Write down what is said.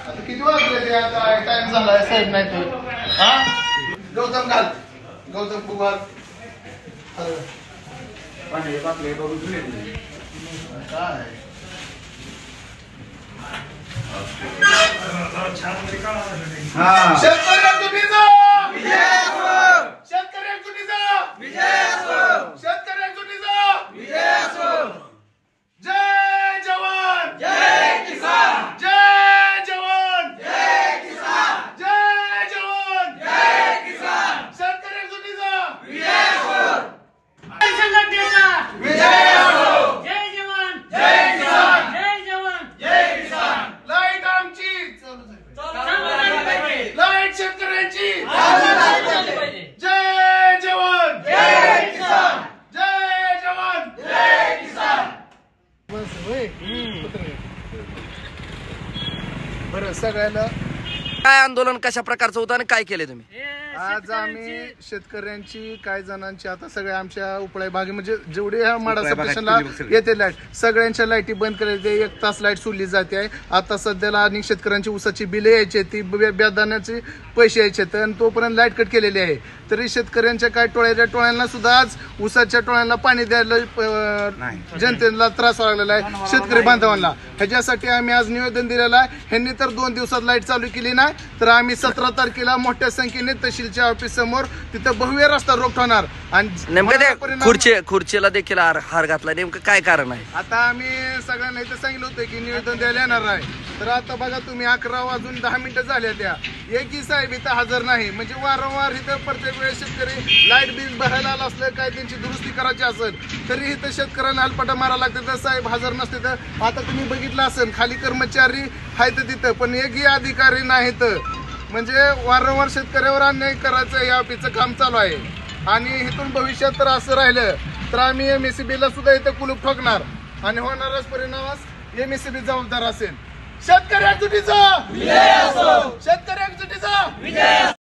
आता किती वाजले ते आता टाइम झालाय साहेब नाही तर हा. गौतम घाल गौतम कुमार काय शेतकरी बरं सगळ्याला काय आंदोलन कशा प्रकारचं होतं आणि काय केले तुम्ही? हे आज आम्ही शेतकऱ्यांची काही जणांची आता सगळ्या आमच्या उपळाई भागी म्हणजे जेवढे ह्या माडा सबस्टेशनला येते लाइट. सगळ्यांच्या लाईटी बंद करायचे एक तास लाइट सोडली जाते. आहे आता सध्याला अनेक शेतकऱ्यांची उसाची बिले यायची ती बेदाण्याचे पैसे यायचे आणि तोपर्यंत लाइट कट केलेली आहे. तरी शेतकऱ्यांच्या काय टोळ्याच्या टोळ्यांना सुद्धा आज उसाच्या टोळ्यांना पाणी द्यायला जनतेला त्रास लागलेला आहे. शेतकरी बांधवांना. ह्याच्यासाठी आम्ही आज निवेदन दिलेलं आहे. ह्यांनी तर दोन दिवसात लाइट चालू केली नाही तर आम्ही सतरा तारखेला मोठ्या संख्येने तहसीलच्या ऑफिस समोर तिथं भव्य रस्ता रोख होणार आणि नेमकं परिणाम- खुर्ची खुर्चीला देखील हार हार घातला. नेमकं काय कारण आहे? आता आम्ही सगळ्यांना इथं सांगितलं होतं की निवेदन द्यायला येणार आहे. तर आता बघा तुम्ही अकरा वाजून दहा मिनिटं झाल्या त्या. एकही साहेब इथं हजर नाही. म्हणजे वारंवार इथं प्रत्येक वेळेस शेतकरी लाइट बिल भरायला आलं असलं काय त्यांची दुरुस्ती करायची असेल तरी इथं शेतकऱ्यांना हलपटा मारा लागते. तर साहेब हजर नसते तर आता तुम्ही बघितलं असेल खाली कर्मचारी आहेत तिथं पण एकही अधिकारी नाहीत. म्हणजे वारंवार शेतकऱ्यावर अन्याय करायचं या ऑफिसचं काम चालू आहे. आणि इथून भविष्यात तर असं राहिलं तर आम्ही एम एस सी ला सुद्धा इथं कुलूप ठोकणार. आणि होणारच परिणामास एम एस सी बी जबाबदार असेल. शेतकरी एकजुटीचा शेतकरी एकजुटीचा